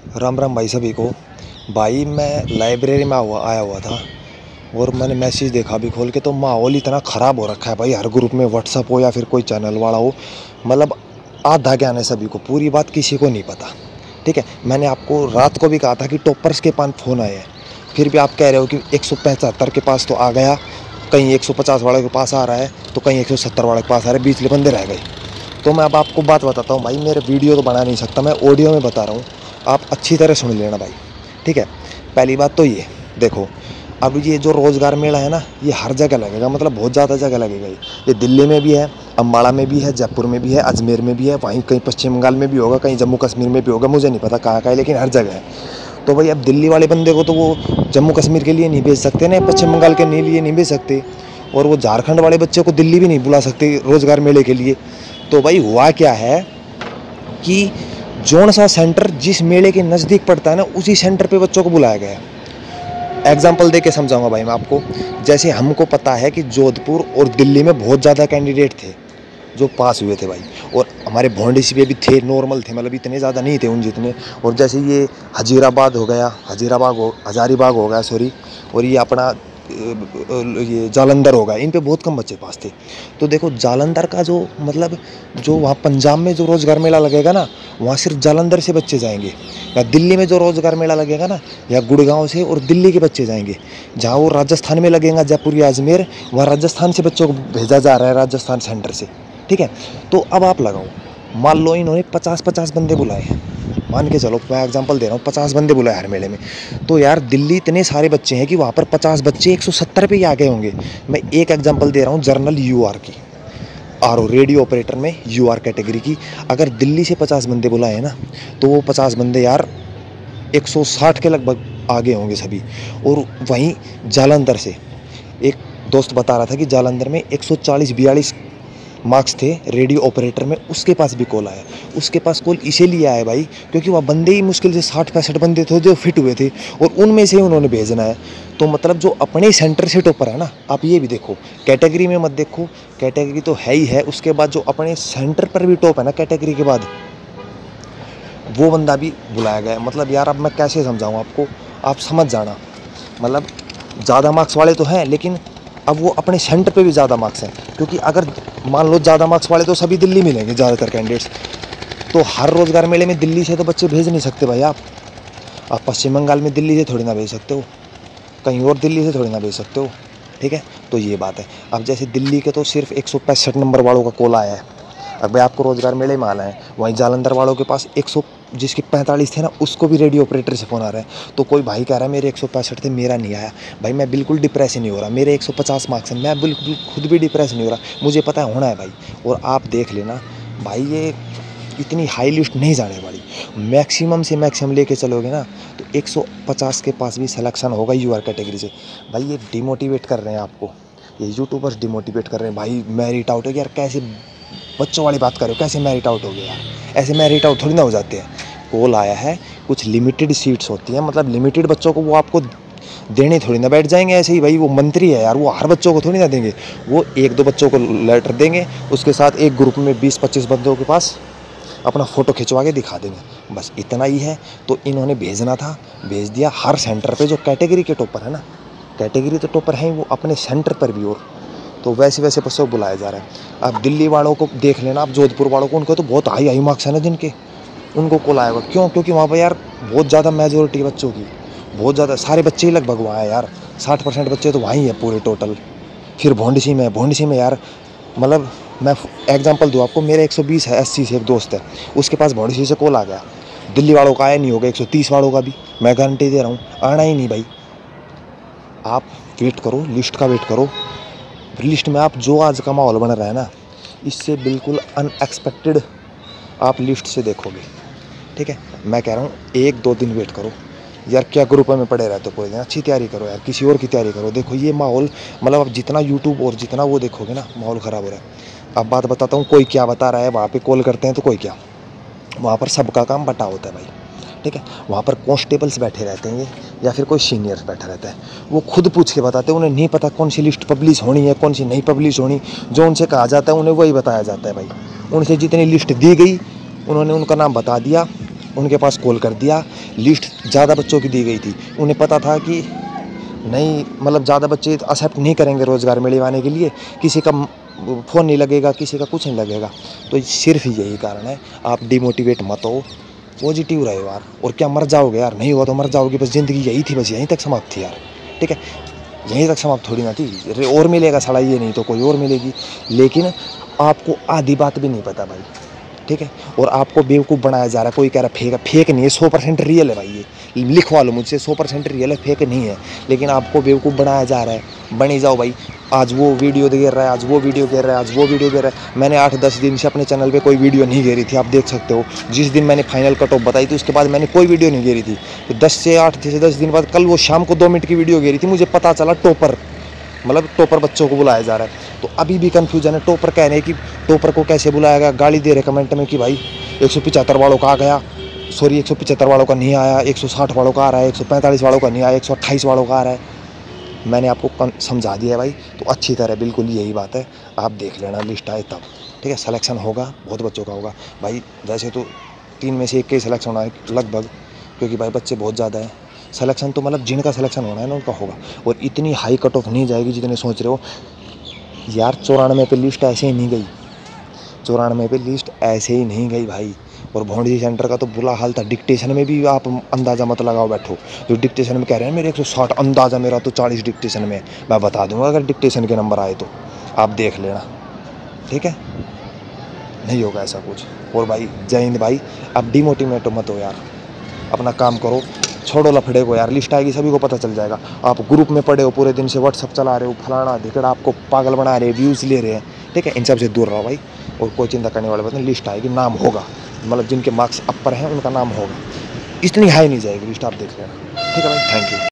राम राम भाई सभी को। भाई मैं लाइब्रेरी में हुआ, आया हुआ था और मैंने मैसेज देखा अभी खोल के तो माहौल इतना ख़राब हो रखा है भाई। हर ग्रुप में व्हाट्सअप हो या फिर कोई चैनल वाला हो मतलब आधा ज्ञान है सभी को। पूरी बात किसी को नहीं पता, ठीक है? मैंने आपको रात को भी कहा था कि टॉपर्स के पास फ़ोन आए हैं। फिर भी आप कह रहे हो कि एक सौ पचहत्तर के पास तो आ गया, कहीं 150 वाले के पास आ रहा है तो कहीं 170 वाले के पास आ रहा है बीच बंदे रह गए। तो मैं अब आपको बात बताता हूँ भाई, मेरे वीडियो तो बना नहीं सकता, मैं ऑडियो में बता रहा हूँ। आप अच्छी तरह सुन लेना भाई। ठीक है? पहली बात तो ये, देखो, अब ये जो रोज़गार मेला है ना, ये हर जगह लगेगा मतलब बहुत ज़्यादा जगह लगेगा ये। ये दिल्ली में भी है अम्बाड़ा में भी है, जयपुर में भी है, अजमेर में भी है, वहीं कहीं पश्चिम बंगाल में भी होगा, कहीं जम्मू कश्मीर में भी होगा, मुझे नहीं पता कहाँ का है, लेकिन हर जगह है। तो भाई, अब दिल्ली वाले बंदे को तो वो जम्मू कश्मीर के लिए नहीं भेज सकते ना, पश्चिम बंगाल के लिए नहीं भेज सकते, और वो झारखंड वाले बच्चे को दिल्ली भी नहीं बुला सकते रोज़गार मेले के लिए। तो भाई, हुआ क्या है कि जोन सा सेंटर जिस मेले के नज़दीक पड़ता है ना, उसी सेंटर पे बच्चों को बुलाया गया एग्ज़ाम्पल दे के समझाऊँगा भाई मैं आपको। जैसे हमको पता है कि जोधपुर और दिल्ली में बहुत ज़्यादा कैंडिडेट थे, जो पास हुए थे भाई। और हमारे भोंडी पे भी थे नॉर्मल थे मतलब इतने ज़्यादा नहीं थे उन जितने। और जैसे ये हजीराबाद हो गया हजीराबाग हो, हजारीबाग हो गया सॉरी और ये अपना ये जालंधर होगा, इन पे बहुत कम बच्चे पास थे। तो देखो, जालंधर का जो मतलब जो वहाँ पंजाब में जो रोज़गार मेला लगेगा ना, वहाँ सिर्फ़ जालंधर से बच्चे जाएँगे, या दिल्ली में जो रोज़गार मेला लगेगा ना, या गुड़गांव से और दिल्ली के बच्चे जाएँगे। जहाँ वो राजस्थान में लगेगा, जयपुर या अजमेर, वहाँ राजस्थान से बच्चों को भेजा जा रहा है, राजस्थान सेंटर से। ठीक है? तो अब आप लगाओ। मान लो इन्होंने पचास पचास बंदे बुलाए हैं। मान के चलो, मैं एग्जांपल दे रहा हूँ, पचास बंदे बुलाए हर मेले में। तो यार, दिल्ली इतने सारे बच्चे हैं कि वहाँ पर पचास बच्चे एक सौ सत्तर पे ही आ गए होंगे। मैं एक एग्जांपल दे रहा हूँ, जर्नल यूआर की। आर रेडियो ऑपरेटर में यू आर कैटेगरी की। अगर दिल्ली से पचास बंदे बुलाए हैं ना तो वो पचास बंदे यार 160 के लगभग आगे होंगे सभी। और वहीं जालंधर से, एक दोस्त बता रहा था कि जालंधर में 140 बयालीस मार्क्स थे, रेडियो ऑपरेटर में, उसके पास भी कॉल आया। उसके पास कॉल इसीलिए आया भाई, क्योंकि वह बंदे ही मुश्किल से साठ पैंसठ बंदे थे जो फिट हुए थे, और उनमें से ही उन्होंने भेजना है। तो मतलब जो अपने सेंटर से टॉपर है ना, आप ये भी देखो कैटेगरी में मत देखो कैटेगरी तो है ही है, उसके बाद जो अपने सेंटर पर भी टॉप है ना कैटेगरी के बाद, वो बंदा भी बुलाया गया मतलब यार, अब मैं कैसे समझाऊँ आपको? आप समझ जाना। मतलब ज़्यादा मार्क्स वाले तो हैं, लेकिन अब वो अपने सेंटर पे भी ज़्यादा मार्क्स हैं, क्योंकि अगर मान लो ज़्यादा मार्क्स वाले तो सभी दिल्ली मिलेंगे ज़्यादातर कैंडिडेट्स तो हर रोज़गार मेले में दिल्ली से तो बच्चे भेज नहीं सकते भाई आप। आप पश्चिम बंगाल में दिल्ली से थोड़ी ना भेज सकते हो। कहीं और दिल्ली से थोड़ी ना भेज सकते हो। ठीक है? तो ये बात है। अब जैसे दिल्ली के तो सिर्फ़ एक सौ पैंसठ नंबर वालों का कॉल आया है। अब भाई आपको रोज़गार मेले में आना है। वहीं जालंधर वालों के पास एक सौ जिसके पैंतालीस थे ना, उसको भी रेडियो ऑपरेटर से फ़ोन आ रहा है। तो कोई भाई कह रहा है, मेरे एक थे, मेरा नहीं आया। भाई, मैं बिल्कुल डिप्रेस नहीं हो रहा। मेरे 150 मार्क्स हैं। मैं बिल्कुल, खुद भी डिप्रेस नहीं हो रहा। मुझे पता है, होना है भाई। और आप देख लेना, भाई, ये इतनी हाई लिस्ट नहीं जाने वाली। मैक्सिमम से मैक्सिमम लेके चलोगे ना तो 150 के पास भी सिलेक्शन होगा यू आर कैटेगरी से। भाई, ये डिमोटिवेट कर रहे हैं आपको। ये यूट्यूबर्स डिमोटिवेट कर रहे हैं। भाई मैरिट आउट हो यार, कैसे बच्चों वाली बात करो कैसे मैरिट आउट हो गया ऐसे मैरिट आउट थोड़ी ना हो जाते हैं। कॉल आया है, कुछ लिमिटेड सीट्स होती हैं मतलब लिमिटेड बच्चों को वो आपको देने थोड़ी ना बैठ जाएँगे ऐसे ही, भाई वो मंत्री है यार, वो हर बच्चों को थोड़ी ना देंगे। वो एक दो बच्चों को लेटर देंगे, उसके साथ एक ग्रुप में बीस पच्चीस बंदों के पास अपना फ़ोटो खिंचवा के दिखा देंगे। बस इतना ही है तो इन्होंने भेजना था, भेज दिया। हर सेंटर पे जो कैटेगरी के टॉपर है ना कैटेगरी तो टॉपर हैं वो अपने सेंटर पर भी और तो वैसे वैसे बच्चों को बुलाया जा रहा है। अब दिल्ली वालों को देख लेना, आप जोधपुर वालों को, उनको तो बहुत हाई हाई मार्क्स है ना जिनके। उनको कॉल आएगा। क्यों? क्योंकि वहाँ पर यार बहुत ज़्यादा मेजोरिटी बच्चों की, बहुत ज़्यादा, सारे बच्चे ही लगभग वहाँ है यार। साठ परसेंट बच्चे तो वहीं हैं पूरे टोटल फिर भोंडसी में भोंडसी में यार मतलब मैं एग्जांपल दूँ आपको, मेरे 120 है एस से एक दोस्त है, उसके पास भोंडसी से कॉल आ गया। दिल्ली वालों का आया नहीं होगा 130 वालों का भी। मैं गारंटी दे रहा हूँ, आना ही नहीं भाई। आप वेट करो लिस्ट का वेट करो। लिस्ट में आप जो आज का माहौल बन रहा है ना, इससे बिल्कुल अनएक्सपेक्टेड आप लिस्ट से देखोगे। ठीक है? मैं कह रहा हूँ, एक दो दिन वेट करो। यार, क्या ग्रुप में पड़े रहते हो पूरे दिन? अच्छी तैयारी करो यार, किसी और की तैयारी करो। देखो, ये माहौल मतलब आप जितना यूट्यूब और जितना वो देखोगे ना, माहौल ख़राब हो रहा है। अब बात बताता हूँ, कोई क्या बता रहा है, वहाँ पे कॉल करते हैं तो कोई क्या? वहाँ पर सबका काम बटा होता है भाई। ठीक है? वहाँ पर कॉन्स्टेबल्स बैठे रहते हैं या फिर कोई सीनियर्स बैठा रहता है। वो खुद पूछ के बताते हैं, उन्हें नहीं पता कौन सी लिस्ट पब्लिश होनी है, कौन सी नहीं पब्लिश होनी। जो उनसे कहा जाता है, उन्हें वही बताया जाता है भाई। उनसे जितनी लिस्ट दी गई, उन्होंने उनका नाम बता दिया, उनके पास कॉल कर दिया। लिस्ट ज़्यादा बच्चों की दी गई थी। उन्हें पता था कि नहीं मतलब ज़्यादा बच्चे एक्सेप्ट नहीं करेंगे रोज़गार में आने के लिए। किसी का फ़ोन नहीं लगेगा, किसी का कुछ नहीं लगेगा। तो सिर्फ़ यही कारण है। आप डिमोटिवेट मत हो। पॉजिटिव रहे यार। और क्या मर जाओगे यार? नहीं हुआ तो मर जाओगे, बस ज़िंदगी यही थी, बस यहीं तक समाप्त थी यार। ठीक है? यहीं तक समाप्त थोड़ी ना थी। और मिलेगा सड़ा, ये नहीं तो कोई और मिलेगी। लेकिन आपको आधी बात भी नहीं पता भाई। ठीक है? और आपको बेवकूफ़ बनाया जा रहा है, कोई कह रहा फेक फेक नहीं है, सौ परसेंट रियल है भाई ये। लिखवा लो मुझसे, सौ परसेंट रियल है फेक नहीं है। लेकिन आपको बेवकूफ़ बनाया जा रहा है। बनी जाओ भाई। आज वो वीडियो गिर रहा है, आज वो वीडियो गिर रहा है, आज वो वीडियो गिर रहा है। मैंने आठ दस दिन से अपने चैनल पे कोई वीडियो नहीं घेरी थी, आप देख सकते हो। जिस दिन मैंने फाइनल कट ऑफ़ बताई थी, उसके बाद मैंने कोई वीडियो नहीं घेरी थी। तो दस से आठ से दस दिन बाद कल वो शाम को दो मिनट की वीडियो गिरी थी, मुझे पता चला टोपर। मतलब टोपर बच्चों को बुलाया जा रहा है। तो अभी भी कन्फ्यूज़न है। टोपर कह रहे हैं कि, टोपर को कैसे बुलाया गया? गाली दे रहे कमेंट में कि भाई, एक सौ पिचहत्तर वालों का आ गया। सॉरी, एक सौ पचहत्तर वालों का नहीं आया, एक सौ साठ वालों का आ रहा है, एक सौ पैंतालीस वालों का नहीं आया, एक वालों का आ रहा है। मैंने आपको समझा दिया है भाई तो अच्छी तरह बिल्कुल यही बात है, आप देख लेना लिस्ट आए तब, ठीक है? सिलेक्शन होगा, बहुत बच्चों का होगा। भाई, वैसे तो तीन में से एक के ही सिलेक्शन होना है, लगभग, क्योंकि भाई बच्चे बहुत ज़्यादा हैं। सिलेक्शन तो मतलब जिनका सिलेक्शन होना है ना, उनका होगा। और इतनी हाई कट ऑफ़ नहीं जाएगी जितने सोच रहे हो। यार, चौरानवे पे लिस्ट ऐसे ही नहीं गई। चौरानवे पे लिस्ट ऐसे ही नहीं गई भाई। और भोंडी सेंटर का तो बुरा हाल था। डिक्टेशन में भी आप अंदाज़ा मत लगाओ बैठो। जो डिक्टेशन में कह रहे हैं, मेरे एक सौ साठ अंदाज़ा मेरा तो चालीस डिक्टेशन में मैं बता दूँगा, अगर डिक्टेशन के नंबर आए तो। आप देख लेना। ठीक है? नहीं होगा ऐसा कुछ। और भाई, जय हिंद भाई। आप डिमोटिवेट मत हो यार। अपना काम करो। छोड़ो लफड़े को यार। लिस्ट आएगी, सभी को पता चल जाएगा। आप ग्रुप में पढ़े हो, पूरे दिन से व्हाट्सअप चला रहे हो, फलाना धिकड़ा आपको पागल बना रहे व्यूज़ ले रहे हैं। ठीक है? इन सबसे दूर रहो भाई। और कोई चिंता करने वाले बात नहीं, लिस्ट आएगी, नाम होगा। मतलब जिनके मार्क्स अपर हैं, उनका नाम होगा। इतनी हाई नहीं जाएगी लिस्ट आप देख लेना। ठीक है भाई? Thank you